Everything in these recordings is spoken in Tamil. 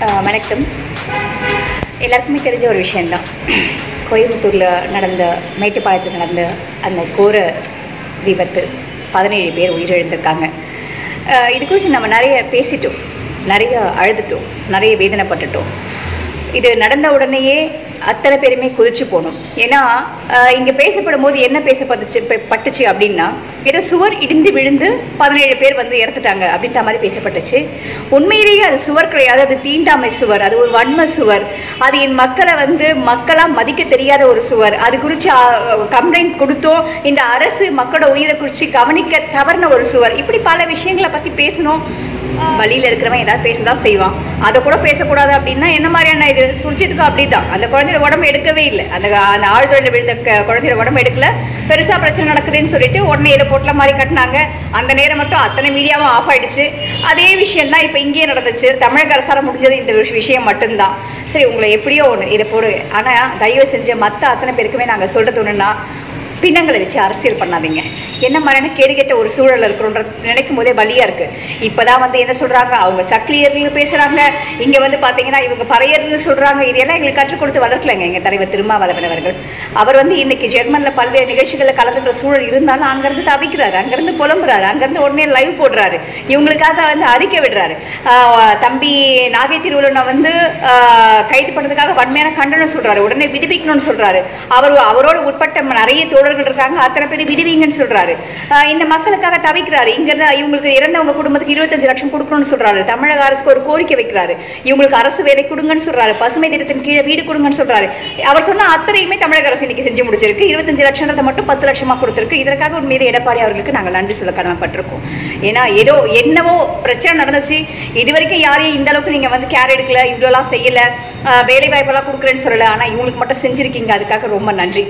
வணக்கம். எல்லாருக்குமே தெரிஞ்ச ஒரு விஷயந்தான் கோயம்புத்தூரில் நடந்த மேட்டுப்பாளையத்தில் நடந்த அந்த கோர விபத்து. பதினேழு பேர் உயிரிழந்திருக்காங்க. இது குறித்து நம்ம நிறைய பேசிட்டோம். நிறைய அழுதுட்டோம். நிறைய வேதனைப்பட்டுட்டோம். இது நடந்த உடனேயே அத்தனை பேருமே குதிச்சு போகணும் ஏன்னா இங்கே பேசப்படும் போது என்ன பேசப்பட்டுச்சு ப- பட்டுச்சு அப்படின்னா ஏதோ சுவர் இடிந்து விழுந்து பதினேழு பேர் வந்து இறந்துட்டாங்க அப்படின்ற மாதிரி பேசப்பட்டுச்சு. உண்மையிலேயே அது சுவர் கிடையாது அது தீண்டாமை சுவர் அது ஒரு வன்ம சுவர். அது என் மக்களை வந்து மக்களாக மதிக்க தெரியாத ஒரு சுவர். அது குறித்து கம்ப்ளைண்ட் கொடுத்தோம். இந்த அரசு மக்களோட உயிரை குறித்து கவனிக்க தவறின ஒரு சுவர். இப்படி பல விஷயங்களை பற்றி பேசணும். வழியில் இருக்கிறவன் ஏதாவது பேசதான் செய்வான் அதை கூட பேசக்கூடாது அப்படின்னா என்ன மாதிரியான இது? சுழிச்சதுக்கும் அப்படிதான் அந்த குழந்தையோட உடம்பு எடுக்கவே இல்லை. அந்த அந்த ஆழ்துறையில் விழுந்த குழந்தையோட உடம்பு எடுக்கல. பெருசாக பிரச்சனை நடக்குதுன்னு சொல்லிட்டு உடனே இதை போட்டில் மாதிரி கட்டினாங்க. அந்த நேரம் மட்டும் அத்தனை மீடியாவும் ஆஃப் ஆகிடுச்சு அதே விஷயம் தான் இப்போ இங்கேயே நடந்துச்சு. தமிழக அரசால் முடிஞ்சது இந்த விஷயம் மட்டும்தான். சரி உங்களை எப்படியோ ஒன்று இதை போடு. ஆனால் தயவு செஞ்சு மற்ற அத்தனை பேருக்குமே நாங்கள் சொல்றது ஒன்றுன்னா பின்னங்களை வச்சு அரசியல் பண்ணாதீங்க. என்ன மாதிரியான கேடுகெட்ட ஒரு சூழல் இருக்கிறோன்ற நினைக்கும் போதே வலியா இருக்கு. இப்பதான் வந்து என்ன சொல்றாங்க? அவங்க சக்கிலியர்கள் பேசுறாங்க. இங்க வந்து பாத்தீங்கன்னா இவங்க பறையர்னு சொல்றாங்க. இதெல்லாம் எங்களுக்கு கற்றுக் கொடுத்து வளர்க்கலங்க எங்க தலைவர் திருமாவளவன் அவர்கள். அவர் வந்து இன்னைக்கு ஜெர்மன்ல பல்வேறு நிகழ்ச்சிகளில் கலந்துக்கிற சூழல் இருந்தாலும் அங்கேருந்து தவிக்கிறாரு அங்கிருந்து புலம்புறாரு. அங்கேருந்து உடனே லைவ் போடுறாரு. இவங்களுக்காக வந்து அறிக்கை விடுறாரு. ஆஹ் தம்பி நாகை திருவள்ளுவனை வந்து ஆஹ் கைது பண்ணதுக்காக வன்மையான கண்டனம் சொல்றாரு. உடனே விடுவிக்கணும்னு சொல்றாரு. அவர் அவரோட உட்பட்ட நிறைய தோழர்கள் இருக்காங்க. அத்தனை பேர் விடுவீங்கன்னு சொல்றாரு. இந்த மக்களுக்காக தவிக்கிறாரு. இங்க இருந்து இவங்களுக்கு இறந்தவங்க குடும்பத்துக்கு இருபத்தஞ்சு லட்சம் கொடுக்கணும்னு சொல்றாரு. தமிழக அரசுக்கு ஒரு கோரிக்கை வைக்கிறாரு. இவங்களுக்கு அரசு வேலை கொடுங்கன்னு சொல்றாரு. பசுமை திட்டத்தின் கீழே வீடு கொடுங்கன்னு சொல்றாரு. அவர் சொன்ன அத்தனையுமே தமிழக அரசு இன்னைக்கு செஞ்சு முடிச்சிருக்கு. இருபத்தஞ்சு லட்சம் மட்டும் பத்து லட்சமா கொடுத்திருக்கு. இதற்காக உண்மையிலே எடப்பாடி அவர்களுக்கு நாங்கள் நன்றி சொல்ல கடமைப்பட்டிருக்கோம். ஏன்னா ஏதோ என்னவோ பிரச்சனை நடந்துச்சு. இது வரைக்கும் யாரையும் இந்த அளவுக்கு நீங்க வந்து கேர் எடுக்கல இவ்வளோலாம் செய்யல வேலை வாய்ப்பெல்லாம் கொடுக்குறேன்னு சொல்லல. ஆனா இவங்களுக்கு மட்டும் செஞ்சிருக்கீங்க. அதுக்காக ரொம்ப நன்றி.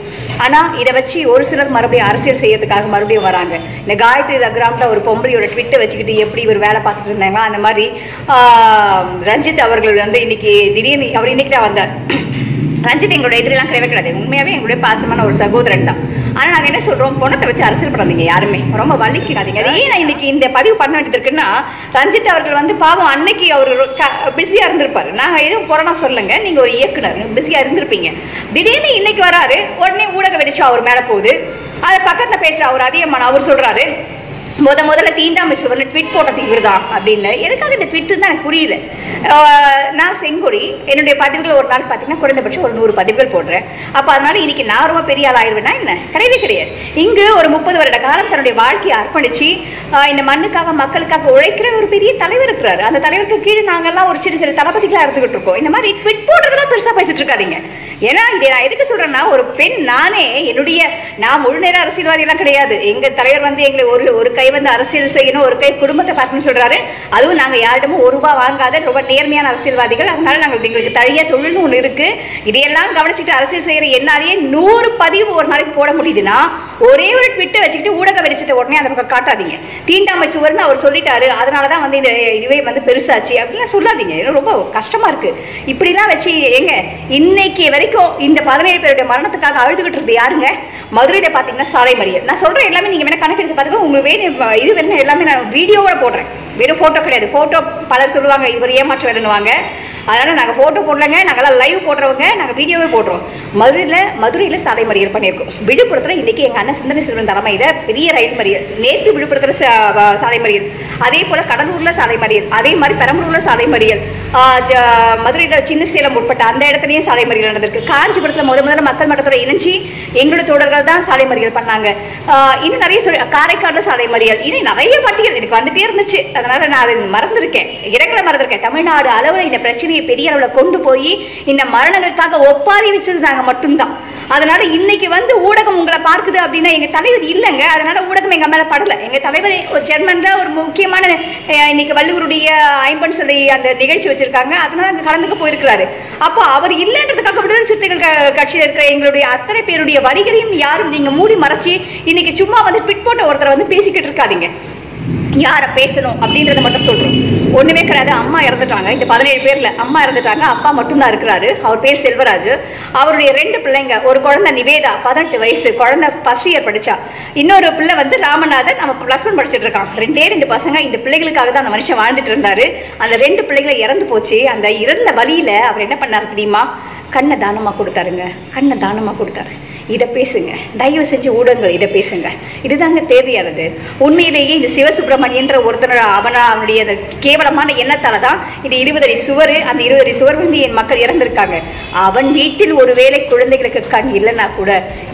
ஆனா இதை வச்சு ஒரு சிலர் மறுபடியும் அரசியல் செய்யறதுக்காக மறுபடியும் வராங்க. இந்த காயத்ரி ரக்ராம்ல ஒரு பொம்பளையோட ட்விட்டை வச்சுக்கிட்டு எப்படி இவர் வேலை பார்த்துட்டு இருந்தாங்க அந்த மாதிரி ஆஹ் ரஞ்சித் அவர்கள் வந்து இன்னைக்கு திடீர்னு அவர் இன்னைக்கு தான் வந்தார். ரஞ்சித் எங்களோட எதிரெல்லாம் கிடையவே கிடையாது. உண்மையாவே எங்களுடைய பாசமான ஒரு சகோதரன் தான். ஆனா நாங்க என்ன சொல்றோம்? பணத்தை வச்சு அரசியல் பண்ணாதீங்க யாருமே. ரொம்ப வலிக்காதீங்க. அது ஏன் நான் இன்னைக்கு இந்த பதிவு பண்ண வேண்டியது இருக்குன்னா ரஞ்சித் அவர்கள் வந்து பாவம் அன்னைக்கு அவர் பிஸியா இருந்திருப்பாரு. நாங்க எதுவும் கொரோனா சொல்லுங்க நீங்க ஒரு இயக்குனர் பிஸியா இருந்திருப்பீங்க. திடீர்னு இன்னைக்கு வராரு உடனே ஊடக வெளிச்சம் அவர் மேல போகுது. அதை பக்கத்துல பேசுற அவர் அதிகமான அவர் சொல்றாரு முத முதல்ல தீண்டாமை சிவன் ட்விட் போட்டது இவர்தான் அப்படின்னு. எதுக்காக இந்த ட்விட் தான் எனக்கு புரியல நான் செங்கொடி என்னுடைய பதிவுகள் ஒரு நாள் பார்த்தீங்கன்னா குறைந்தபட்சம் ஒரு நூறு பதிவுகள் போடுறேன். அப்போ அதனால இன்னைக்கு நான் ரொம்ப பெரிய ஆள் ஆயிடுவேன்னா என்ன? கிடையவே கிடையாது. இங்கு ஒரு முப்பது வருட காலம் தன்னுடைய வாழ்க்கையை அர்ப்பணிச்சு இந்த மண்ணுக்காக மக்களுக்காக உழைக்கிற ஒரு பெரிய தலைவர் இருக்கிறாரு. அந்த தலைவருக்கு கீழே நாங்கெல்லாம் ஒரு சின்ன சின்ன தளபதிகளாக இருந்துகிட்டு இருக்கோம். இந்த மாதிரி ட்விட் போடுறதுலாம் பெருசா பேசிட்டு இருக்காதீங்க. ஏன்னா இதை நான் எதுக்கு சொல்றேன்னா ஒரு பெண் நானே என்னுடைய நான் முழு நேர அரசியல்வாதி எல்லாம் கிடையாது. எங்க தலைவர் வந்து எங்களை ஒரு ஒரு கை வந்து அரசியல் செய்யணும். ஒரு கை குடும்பத்தை பார்க்கணும்னு சொல்றாரு. அதுவும் நாங்கள் யாரிடமும் ஒரு ரூபா வாங்காத ரொம்ப நேர்மையான அரசியல்வாதிகள். அதனால நாங்கள் எங்களுக்கு தழிய தொழில்னு ஒன்று இருக்கு. இதையெல்லாம் கவனிச்சுட்டு அரசியல் செய்கிற என்னாலேயே நூறு பதிவு ஒரு நாளைக்கு போட முடியுதுன்னா ஒரே ஒரு ட்விட்டை வச்சுக்கிட்டு ஊடக வெளிச்சத்தை உடனே அந்த பக்கம் காட்டாதீங்க. தீண்டாமை சுவர்னு அவர் சொல்லிட்டாரு. அதனாலதான் வந்து இந்த இதுவே வந்து பெருசாச்சு. அப்படிலாம் சொல்லாதீங்க. ரொம்ப கஷ்டமா இருக்கு. இப்படிலாம் வச்சு எங்க? இன்னைக்கு வரைக்கும் இந்த பதினேழு பேருடைய மரணத்துக்காக அழுதுகிட்டு இருக்கு யாருங்க? மதுரையில் பார்த்தீங்கன்னா சாலை மறியல். நான் சொல்றேன் எல்லாமே நீங்கள் வேணால் கணக்கெடுத்து பார்த்துக்கோ உங்களுக்கு வேணும் இது வேணும் எல்லாமே நான் வீடியோவோட போடுறேன். வெறும் ஃபோட்டோ கிடையாது. ஃபோட்டோ பலர் சொல்லுவாங்க இவர் ஏமாற்ற வேணுவாங்க அதனால் நாங்கள் ஃபோட்டோ போடலங்க. நாங்கள்லாம் லைவ் போடுறவங்க நாங்கள் வீடியோவே போடுறோம். மதுரையில் மதுரையில் சாலை மறியல் பண்ணியிருக்கோம். விழுப்புரத்தில் இன்றைக்கி எங்கள் அண்ணன் சிந்தனை செல்வன் தலைமையில் பெரிய ரயில் மறியல் நேற்று விழுப்புரத்தில் சாலை மறியல். அதே போல் கடலூரில் சாலை மறியல். அதே மாதிரி பெரம்பலூரில் சாலை மறியல். மதுரையில் சின்ன சேலம் உட்பட்ட அந்த இடத்துலையும் சாலை மறியல் நடந்திருக்கு. காஞ்சிபுரத்தில் முத முதல்ல மக்கள் மன்றத்தோட இணைஞ்சி எங்களோட தோழர்கள் தான் சாலை மறியல் பண்ணாங்க. இன்னும் நிறைய சொல்லி காரைக்காலில் சாலை மறியல் இன்னும் நிறைய பட்டியல் எனக்கு வந்துட்டே இருந்துச்சு. அதனால நான் அதை மறந்துருக்கேன். இடங்களை மறந்துருக்கேன். தமிழ்நாடு அளவுல இந்த பிரச்சனையை பெரிய அளவுல கொண்டு போய் இந்த மரணங்களுக்காக ஒப்பாரி வச்சது மட்டும்தான். அதனால இன்னைக்கு வந்து ஊடகம் உங்களை பார்க்குது அப்படின்னா எங்க தலைவர் இல்லைங்க. அதனால ஊடகம் எங்க மேல படல. எங்க தலைவர் ஒரு ஜெர்மன்ல ஒரு முக்கியமான இன்னைக்கு வள்ளுவருடைய ஐம்பன் சொல்லி அந்த நிகழ்ச்சி வச்சிருக்காங்க. அதனால அங்க கலந்துக்க போயிருக்கிறாரு. அப்போ அவர் இல்லைன்றதுக்காக விடுதலை சிறுத்தைகள் கட்சியில் இருக்கிற எங்களுடைய அத்தனை பேருடைய வரிகளையும் யாரும் நீங்க மூடி மறைச்சு இன்னைக்கு சும்மா வந்து ட்விட் போட்ட ஒருத்தரை வந்து பேசிக்கிட்டு இருக்காதீங்க. யாரை பேசணும் அப்படின்றத மட்டும் சொல்கிறோம் ஒன்றுமே கிடையாது. அம்மா இறந்துட்டாங்க. இந்த பதினேழு பேரில் அம்மா இறந்துட்டாங்க. அப்பா மட்டும்தான் இருக்கிறாரு. அவர் பேர் செல்வராஜ். அவருடைய ரெண்டு பிள்ளைங்க ஒரு குழந்தை நிவேதா பதினெட்டு வயசு குழந்தை ஃபர்ஸ்ட் இயர் படித்தா இன்னொரு பிள்ளை வந்து ராமநாதன். நம்ம ப்ளஸ் ஒன் படிச்சுட்டு இருக்கான். ரெண்டே ரெண்டு பசங்க இந்த பிள்ளைகளுக்காக தான் அந்த மனுஷன் வாழ்ந்துட்டு இருந்தாரு. அந்த ரெண்டு பிள்ளைகளை இறந்து போச்சு. அந்த இறந்த வழியில் அவர் என்ன பண்ணார் தெரியுமா? கண்ணை தானமாக கொடுத்தாருங்க. கண்ணை தானமாக கொடுத்தாரு. இதை பேசுங்க. தயவு செஞ்சு ஊடகங்கள் இதை பேசுங்க. இதுதாங்க தேவையானது. உண்மையிலேயே இந்த சிவசுப்பிரமணியன்ற ஒருத்தனோட அவனா அவனுடைய கேவலமான எண்ணத்தால தான் இந்த இருபதடி சுவர் அந்த இருபதடி சுவர் வந்து என் மக்கள் இறந்திருக்காங்க. அவன் வீட்டில் ஒருவேளை குழந்தைகளுக்கு கண் இல்லைன்னா கூட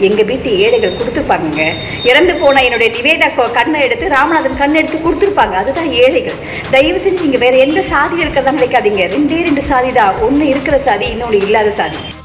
எங்கள் வீட்டு ஏழைகள் கொடுத்துருப்பாங்க இறந்து போன என்னுடைய நிவேதா கண்ணை எடுத்து ராமநாதன் கண்ணை எடுத்து கொடுத்துருப்பாங்க. அதுதான் ஏழைகள். தயவு செஞ்சு இங்கே வேற எந்த சாதி இருக்கிறதா நினைக்காதீங்க. ரெண்டே ரெண்டு சாதி தான். ஒன்று இருக்கிற சாதி இன்னொன்று இல்லாத சாதி. study.